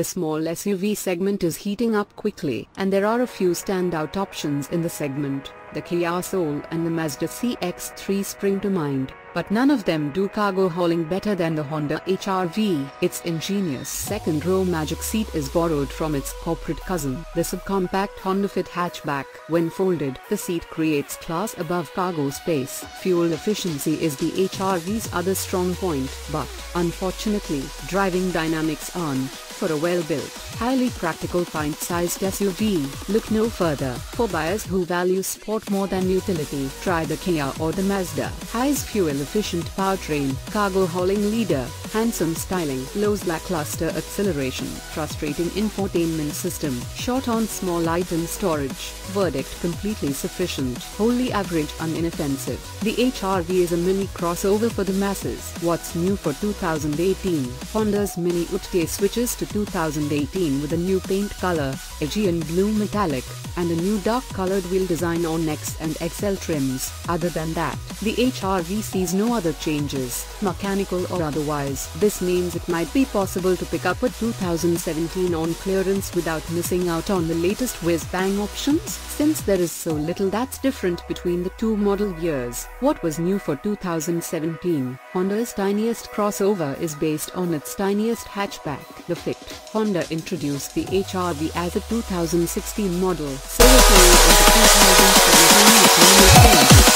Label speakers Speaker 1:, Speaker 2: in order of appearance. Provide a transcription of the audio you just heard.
Speaker 1: The small SUV segment is heating up quickly and there are a few standout options in the segment. The Kia Soul and the Mazda CX-3 spring to mind, but none of them do cargo hauling better than the Honda HR-V. Its ingenious second-row magic seat is borrowed from its corporate cousin, the subcompact Honda Fit hatchback. When folded, the seat creates class above cargo space. Fuel efficiency is the HR-V's other strong point, but, unfortunately, driving dynamics aren't for a well-built, highly practical pint-sized SUV. Look no further. For buyers who value sport more than utility, try the Kia or the Mazda. High's fuel-efficient powertrain, cargo hauling leader, handsome styling, Lowe's lackluster acceleration, frustrating infotainment system, short on small item storage, verdict completely sufficient, wholly average and inoffensive. The HR-V is a mini crossover for the masses. What's new for 2018? Honda's Mini Utke switches to 2018 with a new paint color, Aegean blue metallic, and a new dark colored wheel design on EX and EX-L trims. Other than that, the HR-V sees no other changes, mechanical or otherwise. This means it might be possible to pick up a 2017 on clearance without missing out on the latest whiz-bang options, since there is so little that's different between the two model years. What was new for 2017? Honda's tiniest crossover is based on its tiniest hatchback, the Fit. Honda introduced the HR-V as a 2016 model, so it is the 2017 changes.